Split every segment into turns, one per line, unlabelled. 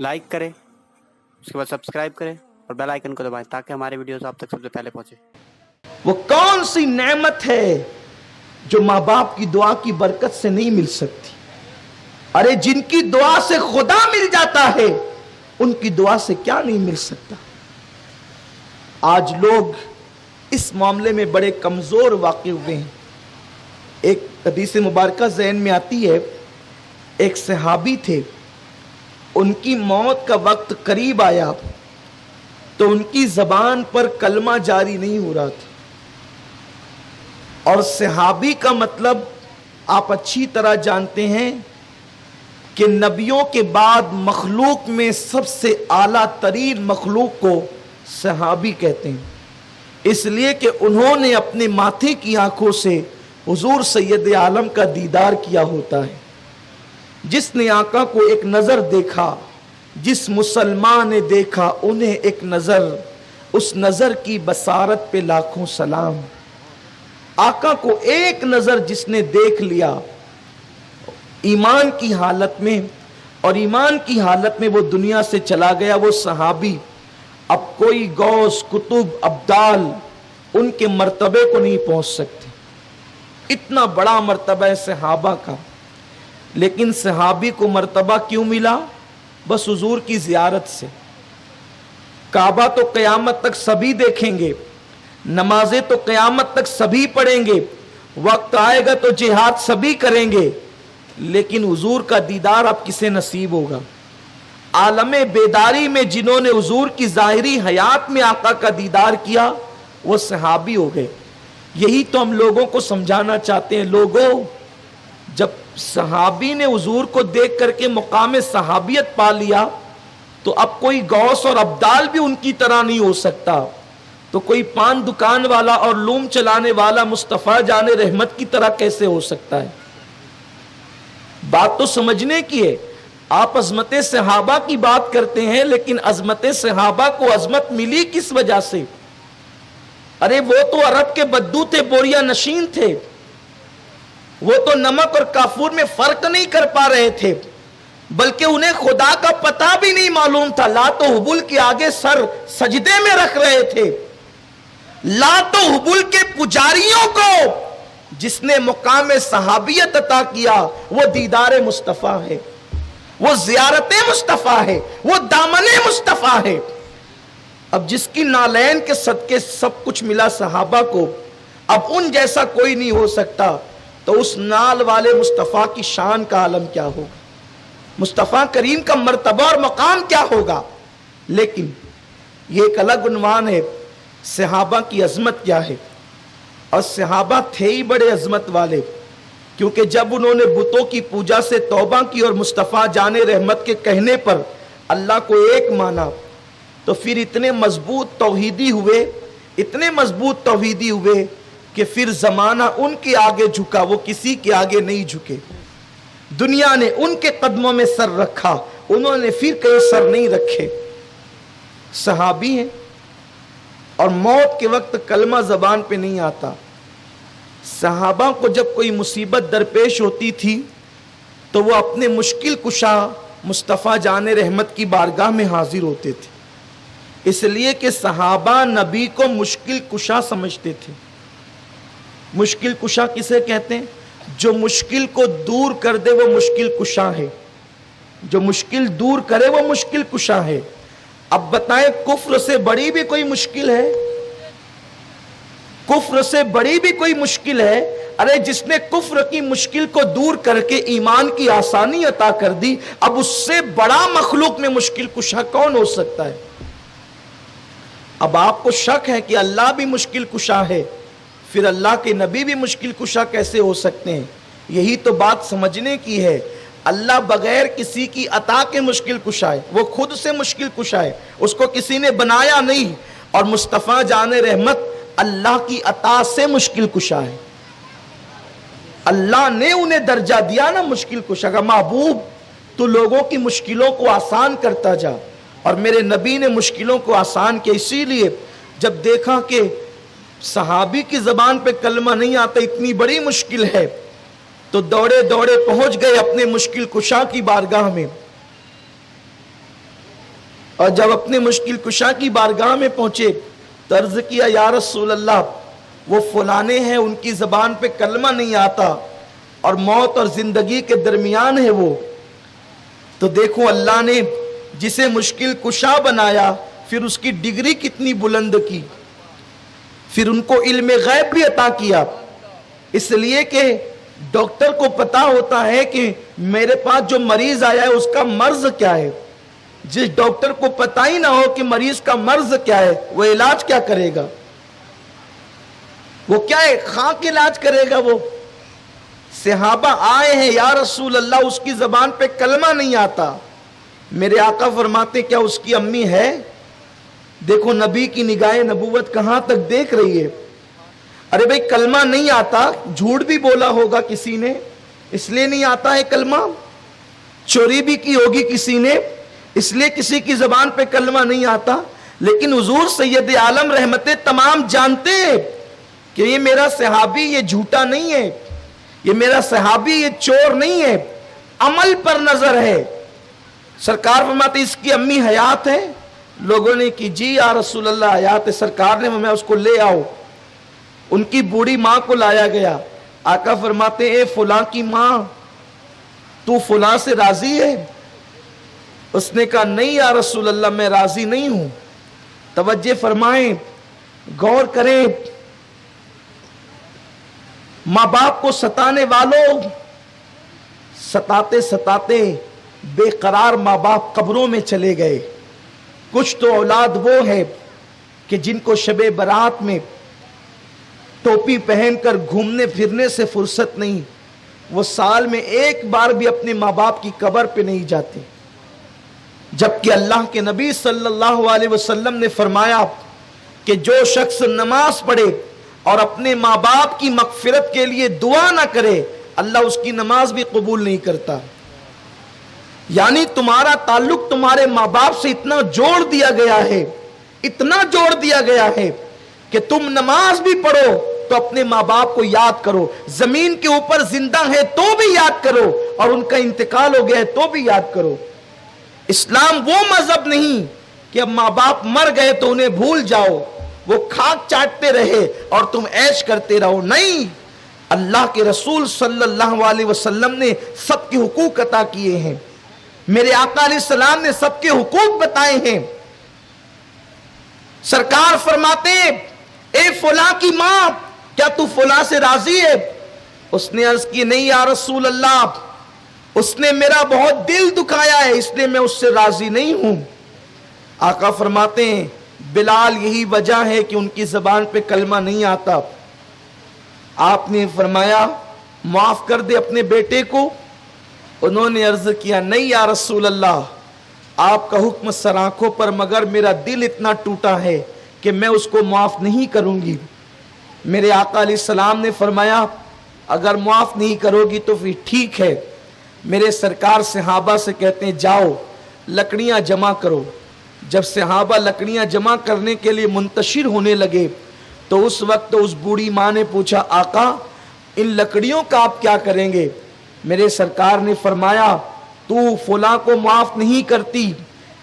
Like کریں، اس کے بعد سبسکرائب کریں اور بیل آئیکن کو دبائیں تاکہ ہمارے ویڈیوز آپ تک سب سے پہلے پہنچے
وہ کون سی نعمت ہے جو ماں باپ کی دعا کی برکت سے نہیں مل سکتی؟ ارے، جن کی دعا سے خدا مل جاتا ہے، ان کی دعا سے کیا نہیں مل سکتا؟ آج لوگ اس معاملے میں بڑے کمزور واقع ہوئے ہیں۔ ایک حدیث مبارکہ ذہن میں آتی ہے، ایک صحابی تھے ان کی موت کا وقت قریب آیا تو ان کی زبان پر کلمہ جاری نہیں ہو رہا تھا۔ اور صحابی کا مطلب آپ اچھی طرح جانتے ہیں کہ نبیوں کے بعد مخلوق میں سب سے اعلیٰ ترین مخلوق کو صحابی کہتے ہیں۔ اس لیے کہ انہوں نے اپنے ماتھے کی آنکھوں سے حضور سید عالم کا دیدار کیا ہوتا ہے۔ جس نے آقا کو ایک نظر دیکھا، جس مسلمان نے دیکھا، انہیں ایک نظر، اس نظر کی بسارت پہ لاکھوں سلام۔ آقا کو ایک نظر جس نے دیکھ لیا، ایمان کی حالت میں، اور ایمان کی حالت میں وہ دنیا سے چلا گیا، وہ صحابی۔ اب کوئی گوس کتب ابدال ان کے مرتبے کو نہیں پہنچ سکتے۔ اتنا بڑا مرتبہ ہے صحابہ کا۔ لیکن صحابی کو مرتبہ کیوں ملا؟ بس حضور کی زیارت سے۔ کعبہ تو قیامت تک سبھی دیکھیں گے، نمازیں تو قیامت تک سبھی پڑھیں گے، وقت آئے گا تو جہاد سبھی کریں گے۔ لیکن حضور کا دیدار اب کسے نصیب ہوگا۔ عالم بیداری میں جنہوں نے حضور کی ظاہری حیات میں آقا کا دیدار کیا، وہ صحابی ہو گئے۔ یہی تو ہم لوگوں کو سمجھانا چاہتے ہیں۔ لوگوں جب صحابی نے حضور کو دیکھ کر کے مقام صحابیت پا لیا، تو اب کوئی گوس اور ابدال بھی ان کی طرح نہیں ہو سکتا۔ تو کوئی پان دکان والا اور لوم چلانے والا مصطفیٰ جان رحمت کی طرح کیسے ہو سکتا ہے؟ بات تو سمجھنے کی ہے۔ آپ عظمت صحابہ کی بات کرتے ہیں، لیکن عظمت صحابہ کو عظمت ملی کس وجہ سے؟ ارے وہ تو عرب کے بدو تھے، بوریا نشین تھے۔ وہ تو نمک اور کافور میں فرق نہیں کر پا رہے تھے، بلکہ انہیں خدا کا پتہ بھی نہیں معلوم تھا۔ لا تو حبل کے آگے سر سجدے میں رکھ رہے تھے۔ لا تو حبل کے پجاریوں کو جس نے مقام صحابیت عطا کیا، وہ دیدار مصطفیٰ ہے، وہ زیارت مصطفیٰ ہے، وہ دامن مصطفیٰ ہے۔ اب جس کی نالین کے صدقے سب کچھ ملا صحابہ کو، اب ان جیسا کوئی نہیں ہو سکتا۔ تو اس نال والے مصطفیٰ کی شان کا عالم کیا ہوگا؟ مصطفیٰ کریم کا مرتبہ اور مقام کیا ہوگا؟ لیکن یہ ایک الگ عنوان ہے، صحابہ کی عظمت کیا ہے؟ اور صحابہ تھے ہی بڑے عظمت والے، کیونکہ جب انہوں نے بتوں کی پوجا سے توبہ کی اور مصطفیٰ جان رحمت کے کہنے پر اللہ کو ایک مانا، تو پھر اتنے مضبوط توحیدی ہوئے، اتنے مضبوط توحیدی ہوئے کہ پھر زمانہ ان کے آگے جھکا، وہ کسی کے آگے نہیں جھکے۔ دنیا نے ان کے قدموں میں سر رکھا، انہوں نے پھر کہیں سر نہیں رکھے۔ صحابی ہیں اور موت کے وقت کلمہ زبان پہ نہیں آتا۔ صحابہ کو جب کوئی مصیبت درپیش ہوتی تھی، تو وہ اپنے مشکل کشا مصطفیٰ جان رحمت کی بارگاہ میں حاضر ہوتے تھے۔ اس لیے کہ صحابہ نبی کو مشکل کشا سمجھتے تھے۔ مشکل کشا کسے کہتے ہیں؟ جو مشکل کو دور کر دے وہ مشکل کشا ہے۔ جو مشکل دور کرے وہ مشکل کشا ہے۔ اب بتائیں، کفر سے بڑی بھی کوئی مشکل ہے؟ کفر سے بڑی بھی کوئی مشکل ہے؟ ارے، جس نے کفر کی مشکل کو دور کر کے ایمان کی آسانی عطا کر دی، اب اس سے بڑا مخلوق میں مشکل کشا کون ہو سکتا ہے؟ اب آپ کو شک ہے کہ اللہ بھی مشکل کشا ہے۔ پھر اللہ کے نبی بھی مشکل کشا کیسے ہو سکتے ہیں؟ یہی تو بات سمجھنے کی ہے۔ اللہ بغیر کسی کی عطا کے مشکل کشا ہے۔ وہ خود سے مشکل کشا ہے۔ اس کو کسی نے بنایا نہیں۔ اور مصطفیٰ جان رحمت اللہ کی عطا سے مشکل کشا ہے۔ اللہ نے انہیں درجہ دیا نا مشکل کشا۔ کا محبوب تو لوگوں کی مشکلوں کو آسان کرتا جا۔ اور میرے نبی نے مشکلوں کو آسان کیا۔ اسی لیے جب دیکھا کہ صحابی کی زبان پہ کلمہ نہیں آتا، اتنی بڑی مشکل ہے۔ تو دوڑے دوڑے پہنچ گئے اپنے مشکل کشا کی بارگاہ میں۔ اور جب اپنے مشکل کشا کی بارگاہ میں پہنچے، تو عرض کیا، یا رسول اللہ، وہ فلانے ہیں، ان کی زبان پہ کلمہ نہیں آتا اور موت اور زندگی کے درمیان ہے وہ۔ تو دیکھو، اللہ نے جسے مشکل کشا بنایا، پھر اس کی ڈگری کتنی بلند کی۔ پھر ان کو علم غیب بھی عطا کیا۔ اس لیے کہ ڈاکٹر کو پتا ہوتا ہے کہ میرے پاس جو مریض آیا ہے، اس کا مرض کیا ہے۔ جس ڈاکٹر کو پتا ہی نہ ہو کہ مریض کا مرض کیا ہے، وہ علاج کیا کرے گا؟ وہ کیا ہے خاک علاج کرے گا وہ؟ صحابہ آئے ہیں، یا رسول اللہ، اس کی زبان پہ کلمہ نہیں آتا۔ میرے آقا فرماتے، کیا اس کی امی ہے؟ دیکھو نبی کی نگاہ نبوت کہاں تک دیکھ رہی ہے؟ ارے بھائی، کلمہ نہیں آتا، جھوٹ بھی بولا ہوگا کسی نے، اس لیے نہیں آتا ہے کلمہ۔ چوری بھی کی ہوگی کسی نے، اس لیے کسی کی زبان پہ کلمہ نہیں آتا۔ لیکن حضور سید عالم رحمت تمام جانتے ہیں کہ یہ میرا صحابی، یہ جھوٹا نہیں ہے، یہ میرا صحابی، یہ چور نہیں ہے۔ عمل پر نظر ہے۔ سرکار فرماتے اس کی امی حیات ہے لوگوں نے کی جی یا رسول اللہ حیات ہے سرکار نے، میں اس کو لے آؤ ان کی بوڑھی ماں کو لایا گیا۔ آقا فرماتے اے فلاں کی ماں، تو فلاں سے راضی ہے؟ اس نے کہا، نہیں یا رسول اللہ، میں راضی نہیں ہوں۔ توجہ فرمائیں، غور کریں۔ ماں باپ کو ستانے والوں ستاتے ستاتے بے قرار ماں باپ قبروں میں چلے گئے۔ کچھ تو اولاد وہ ہے کہ جن کو شب برات میں ٹوپی پہن کر گھومنے پھرنے سے فرصت نہیں، وہ سال میں ایک بار بھی اپنے ماں باپ کی قبر پہ نہیں جاتے۔ جبکہ اللہ کے نبی صلی اللہ علیہ وسلم نے فرمایا کہ جو شخص نماز پڑھے اور اپنے ماں باپ کی مغفرت کے لیے دعا نہ کرے، اللہ اس کی نماز بھی قبول نہیں کرتا۔ یعنی تمہارا تعلق تمہارے ماں باپ سے اتنا جوڑ دیا گیا ہے، اتنا جوڑ دیا گیا ہے کہ تم نماز بھی پڑھو تو اپنے ماں باپ کو یاد کرو۔ زمین کے اوپر زندہ ہے تو بھی یاد کرو اور ان کا انتقال ہو گیا ہے تو بھی یاد کرو۔ اسلام وہ مذہب نہیں کہ اب ماں باپ مر گئے تو انہیں بھول جاؤ۔ وہ کھاک چاٹتے رہے اور تم ایش کرتے رہو۔ نہیں، اللہ کے رسول صلی اللہ علیہ وسلم نے سب کے حقوق عطا کیے ہیں۔ میرے آقا علیہ السلام نے سب کے حقوق بتائے ہیں۔ سرکار فرماتے اے فلاں کی ماں، کیا تو فلاں سے راضی ہے؟ اس نے عرض کی، نہیں یا رسول اللہ، اس نے میرا بہت دل دکھایا ہے، اس لیے میں اس سے راضی نہیں ہوں۔ آقا فرماتے ہیں، بلال، یہی وجہ ہے کہ ان کی زبان پہ کلمہ نہیں آتا۔ آپ نے فرمایا، معاف کر دے اپنے بیٹے کو۔ انہوں نے عرض کیا، نہیں یا رسول اللہ، آپ کا حکم سراخوں پر، مگر میرا دل اتنا ٹوٹا ہے کہ میں اس کو معاف نہیں کروں گی. میرے آقا علیہ السلام نے فرمایا، اگر معاف نہیں کرو گی تو پھر ٹھیک ہے۔ میرے سرکار صحابہ سے کہتے ہیں، جاؤ، لکڑیاں جمع کرو۔ جب صحابہ لکڑیاں جمع کرنے کے لیے منتشر ہونے لگے، تو اس وقت اس بوڑھی ماں نے پوچھا، آقا، ان لکڑیوں کا آپ کیا کریں گے؟ میرے سرکار نے فرمایا، تو فلاں کو معاف نہیں کرتی،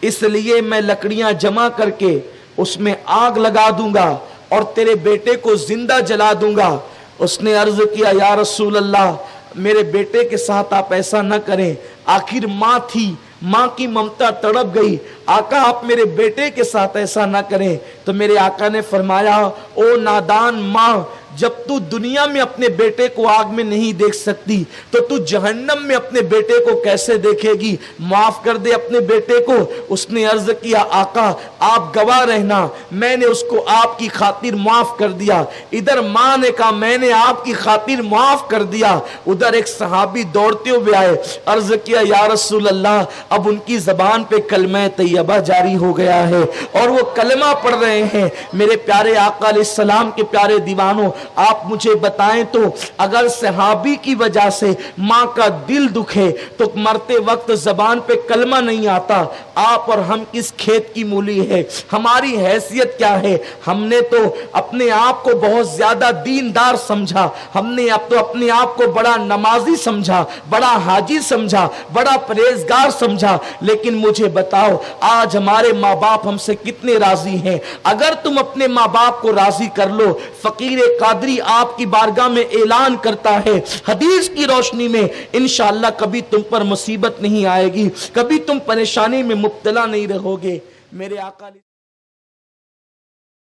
اس لیے میں لکڑیاں جمع کر کے اس میں آگ لگا دوں گا اور تیرے بیٹے کو زندہ جلا دوں گا۔ اس نے عرض کیا، یا رسول اللہ، میرے بیٹے کے ساتھ آپ ایسا نہ کریں۔ آخر ماں تھی، ماں کی ممتا تڑپ گئی۔ آقا، آپ میرے بیٹے کے ساتھ ایسا نہ کریں۔ تو میرے آقا نے فرمایا، او نادان ماں جب تو دنیا میں اپنے بیٹے کو آگ میں نہیں دیکھ سکتی، تو تو جہنم میں اپنے بیٹے کو کیسے دیکھے گی؟ معاف کر دے اپنے بیٹے کو۔ اس نے عرض کیا، آقا، آپ گواہ رہنا، میں نے اس کو آپ کی خاطر معاف کر دیا۔ ادھر ماں نے کہا، میں نے آپ کی خاطر معاف کر دیا۔ ادھر ایک صحابی دوڑتے ہوئے آئے، عرض کیا، یا رسول اللہ، اب ان کی زبان پہ کلمہ طیبہ جاری ہو گیا ہے اور وہ کلمہ پڑھ رہے ہیں۔ میرے پیارے آقا علیہ السلام کے پیارے دیوانوں آپ مجھے بتائیں تو اگر صحابی کی وجہ سے ماں کا دل دکھے تو مرتے وقت زبان پہ کلمہ نہیں آتا آپ اور ہم کس کھیت کی مولی ہے ہماری حیثیت کیا ہے؟ ہم نے تو اپنے آپ کو بہت زیادہ دیندار سمجھا۔ ہم نے اب تو اپنے آپ کو بڑا نمازی سمجھا، بڑا حاجی سمجھا، بڑا پریزگار سمجھا۔ لیکن مجھے بتاؤ، آج ہمارے ماں باپ ہم سے کتنے راضی ہیں؟ اگر تم اپنے ماں باپ کو راضی کر لو، فقیر قادری آپ کی بارگاہ میں اعلان کرتا ہے۔ حدیث کی روشنی میں انشاءاللہ کبھی تم پر مصیبت نہیں آئے گی، کبھی تم پریشانی میں مبتلا نہیں رہو گے۔ میرے آقا